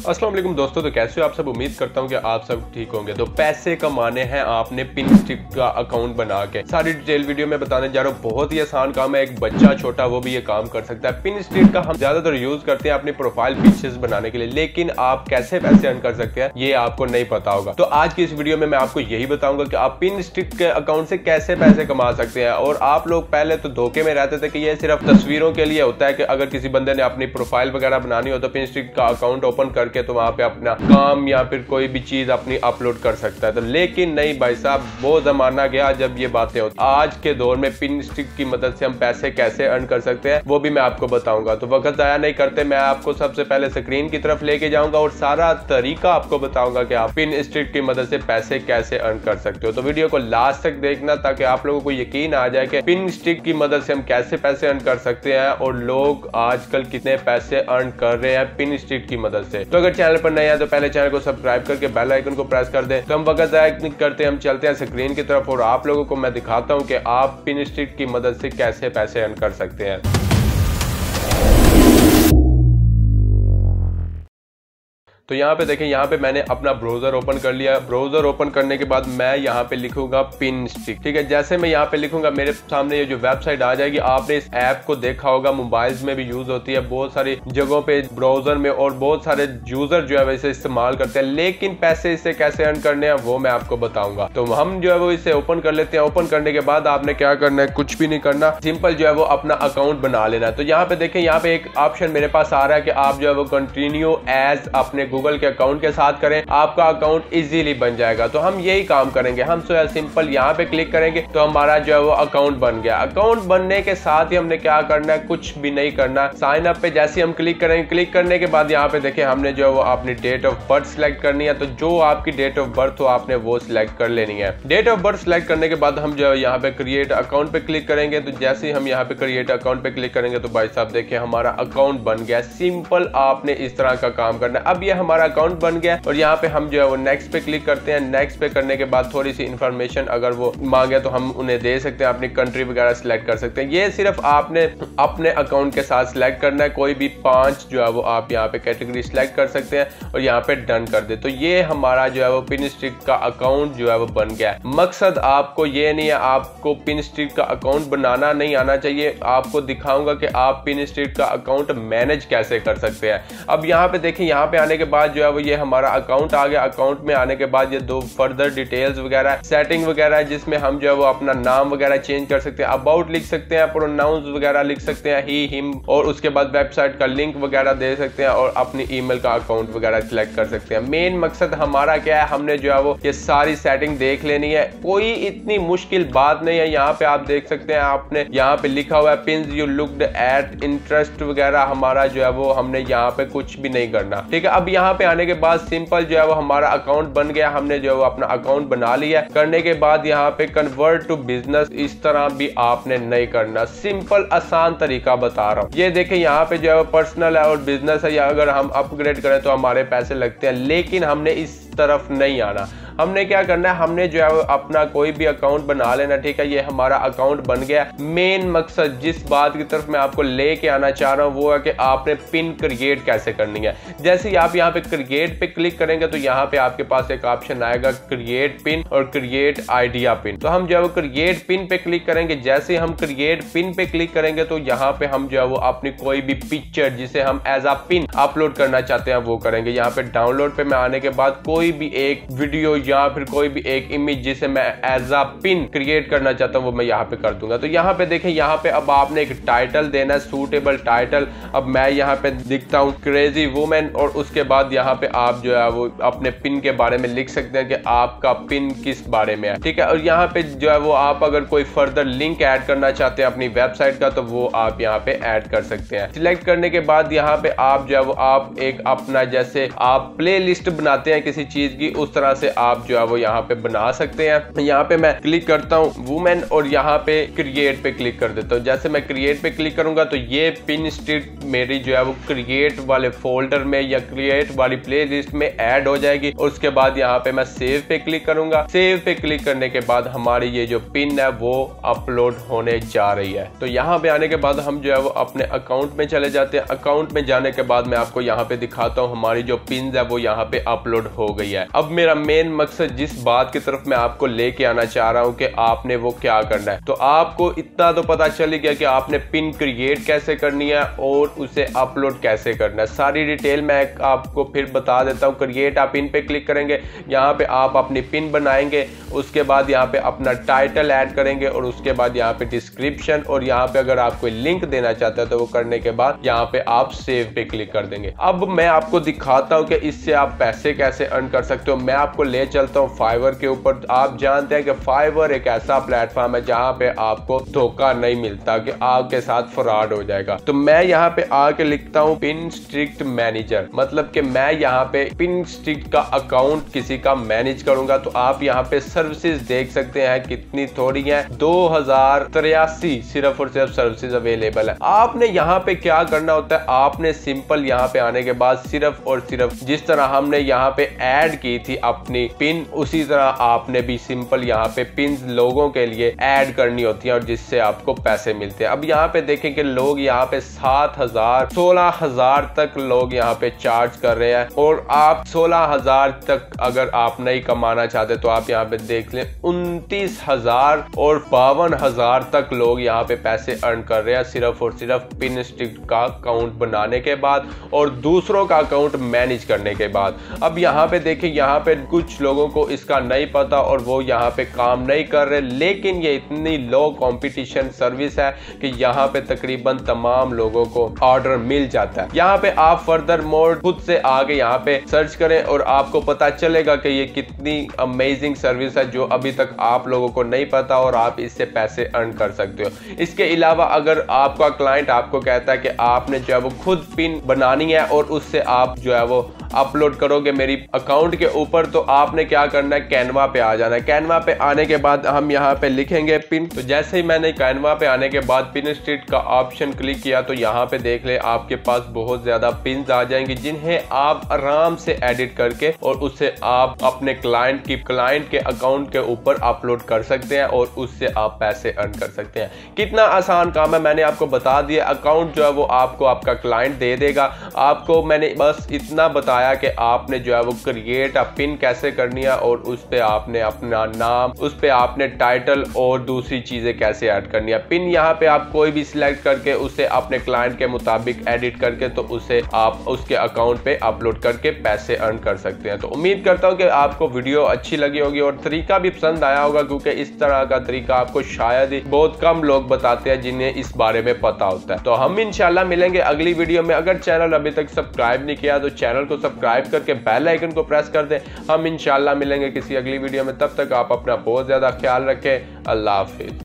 वालेकुम दोस्तों तो कैसे हो? आप सब उम्मीद करता हूँ कि आप सब ठीक होंगे। तो पैसे कमाने हैं आपने पिन स्टिक का अकाउंट बना के। सारी डिटेल वीडियो में बताने जा रहा हूँ, बहुत ही आसान काम है। एक बच्चा छोटा, वो भी ये काम कर सकता है। पिन स्टिक का हम ज़्यादातर यूज़ करते हैं अपनी प्रोफ़ाइल पिक्चर्स बनाने के लिए, लेकिन आप कैसे पैसे अर्न कर सकते हैं, ये आपको नहीं पता होगा। तो आज की इस वीडियो में मैं आपको यही बताऊँगा कि आप पिन स्टिक के अकाउंट से कैसे पैसे कमा सकते हैं। और आप लोग पहले तो धोखे में रहते थे कि ये सिर्फ़ तस्वीरों के लिए होता है कि अगर किसी बंदे ने अपनी प्रोफ़ाइल वगैरह बनानी हो तो पिन स्टिक का अकाउंट ओपन कर करके तो वहाँ पे अपना काम या फिर कोई भी चीज़ अपनी अपलोड कर सकता है। तो लेकिन नहीं भाई साहब, वो जमाना गया जब ये बातें होती। आज के दौर में पिन स्टिक की मदद से हम पैसे कैसे अर्न कर सकते हैं, वो भी मैं आपको बताऊँगा। तो वक्त जाया नहीं करते, मैं आपको सबसे पहले स्क्रीन की तरफ़ लेके जाऊँगा और सारा तरीका आपको बताऊँगा कि आप पिन स्टिक की मदद से पैसे कैसे अर्न कर सकते हो। तो वीडियो को लास्ट तक देखना ताकि आप लोगों को यकीन आ जाए कि पिन स्टिक की मदद से हम कैसे पैसे अर्न कर सकते हैं और लोग आजकल कितने पैसे अर्न कर रहे हैं पिन स्टिक की मदद से। तो अगर चैनल पर नए हैं तो पहले चैनल को सब्सक्राइब करके बेल आइकन को प्रेस कर दें। हम वक्त करते हम चलते हैं स्क्रीन की तरफ़ और आप लोगों को मैं दिखाता हूँ कि आप पिन स्टिक की मदद से कैसे पैसे अर्न कर सकते हैं। तो यहाँ पे देखें, यहाँ पे मैंने अपना ब्राउज़र ओपन कर लिया। ब्राउज़र ओपन करने के बाद मैं यहाँ पे लिखूँगा पिन स्टिक ठीक है? जैसे मैं यहाँ पे लिखूँगा, मेरे सामने ये जो वेबसाइट आ जाएगी, आपने इस ऐप को देखा होगा मोबाइल में भी यूज़ होती है, बहुत सारी जगहों पे ब्राउज़र में और बहुत सारे यूज़र जो है वैसे इस्तेमाल करते हैं, लेकिन पैसे इससे कैसे अर्न करने हैं, वो मैं आपको बताऊँगा। तो हम जो है वो इसे ओपन कर लेते हैं। ओपन करने के बाद आपने क्या करना है? कुछ भी नहीं करना सिंपल जो है वो अपना अकाउंट बना लेना है। तो यहाँ पे देखें, यहाँ पे एक ऑप्शन मेरे पास आ रहा है कि आप जो है वो कंटिन्यू एज अपने गूगल के अकाउंट के साथ करें, आपका अकाउंट इजीली बन जाएगा। तो हम यही काम करेंगे। हम सो सिंपल यहाँ पे क्लिक करेंगे तो हमारा जो है वो अकाउंट बन गया। अकाउंट बनने के साथ ही हमने क्या करना है? कुछ भी नहीं करना। साइन अप पे जैसे हम क्लिक करेंगे, क्लिक करने के बाद यहाँ पे देखें हमने जो है वो अपनी डेट ऑफ़ बर्थ सिलेक्ट करनी है। तो जो आपकी डेट ऑफ़ बर्थ हो, आपने वो सिलेक्ट कर लेनी है। डेट ऑफ़ बर्थ सिलेक्ट करने के बाद हम जो है यहाँ पे क्रिएट अकाउंट पे क्लिक करेंगे। तो जैसे ही हम यहाँ पे क्रिएट अकाउंट पे क्लिक करेंगे तो भाई साहब देखिए हमारा अकाउंट बन गया। सिंपल आपने इस तरह का काम करना है। अब ये हमारा अकाउंट बन गया और यहाँ पे हम जो है वो नेक्स्ट पे क्लिक करते हैं। नेक्स्ट पे करने के बाद थोड़ी सी इन्फॉर्मेशन अगर वो मांगे तो हम उन्हें दे सकते हैं, अपनी कंट्री वगैरह सिलेक्ट कर सकते हैं। ये सिर्फ़ आपने अपने अकाउंट के साथ सिलेक्ट करना है। कोई भी पाँच जो है वो आप यहाँ पे कैटेगरी सिलेक्ट कर सकते हैं और यहाँ पे डन कर दे। तो ये हमारा जो है वो पिन स्ट्रिक का अकाउंट जो है वो बन गया मकसद आपको ये नहीं है, आपको पिन स्ट्रिक का अकाउंट बनाना नहीं आना चाहिए। आपको दिखाऊँगा कि आप पिन स्ट्रिक का अकाउंट मैनेज कैसे कर सकते हैं। अब यहाँ पे देखें यहाँ पे आने के बाद जो है वो ये हमारा अकाउंट आ गया। अकाउंट में आने के बाद ये दो फर्दर डिटेल्स वगैरह सेटिंग वगैरह जिसमें हम जो है वो अपना नाम वगैरह चेंज कर सकते हैं। अबाउट लिख सकते हैं प्रोनाउंस वगैरह लिख सकते हैं ही हिम और उसके बाद वेबसाइट का लिंक वगैरह दे सकते हैं, और अपनी ईमेल का अकाउंट वगैरह सिलेक्ट कर सकते हैं। मेन मकसद हमारा क्या है? हमने जो है वो ये सारी सेटिंग देख लेनी है। कोई इतनी मुश्किल बात नहीं है। यहाँ पे आप देख सकते हैं, आपने यहाँ पे लिखा हुआ है pin you looked at interest वगैरह। हमारा जो है वो हमने यहाँ पे कुछ भी नहीं करना। ठीक है, अब यहाँ पे आने के बाद सिंपल जो है वो हमारा अकाउंट बन गया। हमने जो है वो अपना अकाउंट बना लिया। करने के बाद यहाँ पे कन्वर्ट टू बिज़नेस इस तरह भी आपने नहीं करना। सिंपल, आसान तरीका बता रहा हूँ। ये देखे, यहाँ पे जो है वो पर्सनल है और बिज़नेस है। या अगर हम अपग्रेड करें तो हमारे पैसे लगते हैं। लेकिन हमने इस तरफ़ नहीं आना। हमने क्या करना है? हमने जो है अपना कोई भी अकाउंट बना लेना, ठीक है? ये हमारा अकाउंट बन गया। मेन मकसद जिस बात की तरफ़ मैं आपको लेके आना चाह रहा हूँ, वो है कि आपने पिन क्रिएट कैसे करनी है। जैसे ही आप यहाँ पे क्रिएट पे क्लिक करेंगे तो यहाँ पे आपके पास एक ऑप्शन आएगा, क्रिएट पिन और क्रिएट आइडिया पिन। तो हम जो है वो क्रिएट पिन पे क्लिक करेंगे। जैसे हम क्रिएट पिन पे क्लिक करेंगे तो यहाँ पे हम जो है वो अपनी कोई भी पिक्चर, जिसे हम एज आ पिन अपलोड करना चाहते हैं, वो करेंगे। यहाँ पे डाउनलोड पे मैं आने के बाद कोई भी एक वीडियो या फिर कोई भी एक इमेज जिसे मैं एज अ पिन क्रिएट करना चाहता हूँ, वो मैं यहाँ पे कर दूँगा। तो यहाँ पे देखें, यहाँ पे अब आपने एक टाइटल देना है सूटेबल टाइटल अब मैं यहाँ पे दिखता हूँ क्रेजी वुमेन और उसके बाद यहाँ पे आप जो है, वो अपने पिन के बारे में लिख सकते हैं कि आपका पिन किस बारे में है, ठीक है? और यहाँ पे जो है, वो आप अगर कोई फर्दर लिंक ऐड करना चाहते हैं अपनी वेबसाइट का तो वो आप यहाँ पे ऐड कर सकते हैं। सिलेक्ट करने के बाद यहाँ पे आप जो है, वो आप एक अपना जैसे आप प्ले लिस्ट बनाते हैं किसी चीज़ की, उस तरह से आप जो है वो यहाँ पे बना सकते हैं। यहाँ पे मैं क्लिक करता हूँ वुमेन और यहाँ पे क्रिएट पे क्लिक कर देता हूँ। जैसे मैं क्रिएट पे क्लिक करूँगा तो ये पिन स्ट्रिट मेरी जो है वो क्रिएट वाले फोल्डर में या क्रिएट वाली प्ले में एड हो जाएगी। और उसके बाद यहाँ पे मैं सेव पे क्लिक करूँगा। सेव पे क्लिक करने के बाद हमारी ये जो पिन है, वो अपलोड होने जा रही है। तो यहाँ पे आने के बाद हम जो है वो अपने अकाउंट में चले जाते हैं। अकाउंट में जाने के बाद मैं आपको यहाँ पे दिखाता हूँ, हमारी जो पिन है, वो यहाँ पे अपलोड हो गई। है। अब मेरा मेन मकसद जिस बात की तरफ़ मैं आपको लेके आना चाह रहा हूँ कि आपने वो क्या करना है। तो आपको इतना तो पता चल गया कि आपने पिन क्रिएट कैसे करनी है और उसे अपलोड कैसे करना है। सारी डिटेल मैं आपको फिर बता देता हूँ। क्रिएट आप पिन पे क्लिक करेंगे, यहाँ पे आप अपनी पिन बनाएँगे, उसके बाद यहाँ पे अपना टाइटल ऐड करेंगे और उसके बाद यहाँ पे डिस्क्रिप्शन और यहाँ पे अगर आप कोई लिंक देना चाहते हैं तो वो करने के बाद यहाँ पे आप सेव पे क्लिक कर देंगे। अब मैं आपको दिखाता हूँ कि इससे आप पैसे कैसे अर्न कर सकते हो। मैं आपको ले चलता हूँ फाइवर के ऊपर। आप जानते हैं कि फाइवर एक ऐसा प्लेटफॉर्म है जहाँ पे आपको धोखा नहीं मिलता कि आपके साथ फ्रॉड हो जाएगा। तो मैं यहाँ पे आके लिखता हूँ पिन स्ट्रिक्ट मैनेजर मतलब कि मैं यहाँ पे पिन स्ट्रिक्ट का अकाउंट किसी का मैनेज करूँगा। तो आप यहाँ पे सर्विसेज़ देख सकते हैं कितनी थोड़ी है। दो हज़ार तिरासी सिर्फ़ और सिर्फ़ सर्विसेज़ अवेलेबल है। आपने यहाँ पे क्या करना होता है? आपने सिंपल यहाँ पे आने के बाद सिर्फ़ और सिर्फ़ जिस तरह हमने यहाँ पे ऐड की थी अपनी पिन, उसी तरह आपने भी सिंपल यहाँ पे पिन लोगों के लिए ऐड करनी होती है और जिससे आपको पैसे मिलते हैं। अब यहाँ पे देखें कि लोग यहाँ पे सात हज़ार, सोलह हज़ार तक लोग यहाँ पे चार्ज कर रहे हैं। और आप सोलह हज़ार तक अगर आप नहीं कमाना चाहते तो आप यहाँ पे देख लें, उनतीस हज़ार और बावन हज़ार तक लोग यहाँ पे पैसे अर्न कर रहे हैं सिर्फ़ और सिर्फ़ पिन स्टिक का अकाउंट बनाने के बाद और दूसरों का अकाउंट मैनेज करने के बाद। अब यहाँ पे देखिए यहाँ पे कुछ लोगों को इसका नहीं पता और वो यहाँ पे काम नहीं कर रहे, लेकिन ये इतनी लो कंपटीशन सर्विस है कि यहाँ पे तकरीबन तमाम लोगों को ऑर्डर मिल जाता है। यहाँ पे आप फर्दर मोड खुद से आगे यहाँ पे सर्च करें और आपको पता चलेगा कि ये कितनी अमेजिंग सर्विस है जो अभी तक आप लोगों को नहीं पता और आप इससे पैसे अर्न कर सकते हो। इसके अलावा अगर आपका क्लाइंट आपको कहता है कि आपने जो है वो खुद पिन बनानी है और उससे आप जो है वो अपलोड करोगे मेरी अकाउंट के ऊपर तो आपने क्या करना है? कैनवा पे आ जाना है। कैनवा पे आने के बाद हम यहाँ पे लिखेंगे पिन। तो जैसे ही मैंने कैनवा पे आने के बाद पिन स्ट्रीट का ऑप्शन क्लिक किया तो यहाँ पे देख ले, आपके पास बहुत ज़्यादा पिन आ जाएँगे, जिन्हें आप आराम से एडिट करके और उससे आप अपने क्लाइंट की, क्लाइंट के अकाउंट के ऊपर अपलोड कर सकते हैं और उससे आप पैसे अर्न कर सकते हैं। कितना आसान काम है, मैंने आपको बता दिया। अकाउंट जो है वो आपको आपका क्लाइंट दे देगा। आपको मैंने बस इतना बताया बताया कि आपने जो है वो क्रिएट अ पिन कैसे करनी है और उस पर आपने अपना नाम, उस पर आपने टाइटल और दूसरी चीज़ें कैसे ऐड करनी है। पिन यहाँ पे आप कोई भी सिलेक्ट करके उसे अपने क्लाइंट के मुताबिक एडिट करके तो उसे आप उसके अकाउंट पे अपलोड करके पैसे अर्न कर सकते हैं। तो उम्मीद करता हूँ कि आपको वीडियो अच्छी लगी होगी और तरीका भी पसंद आया होगा क्योंकि इस तरह का तरीका आपको शायद ही बहुत कम लोग बताते हैं जिन्हें इस बारे में पता होता है। तो हम इंशाल्लाह मिलेंगे अगली वीडियो में। अगर चैनल अभी तक सब्सक्राइब नहीं किया तो चैनल को सब्सक्राइब करके बेल आइकन को प्रेस कर दें। हम इंशाल्लाह मिलेंगे किसी अगली वीडियो में। तब तक आप अपना बहुत ज़्यादा ख्याल रखें। अल्लाह हाफिज़।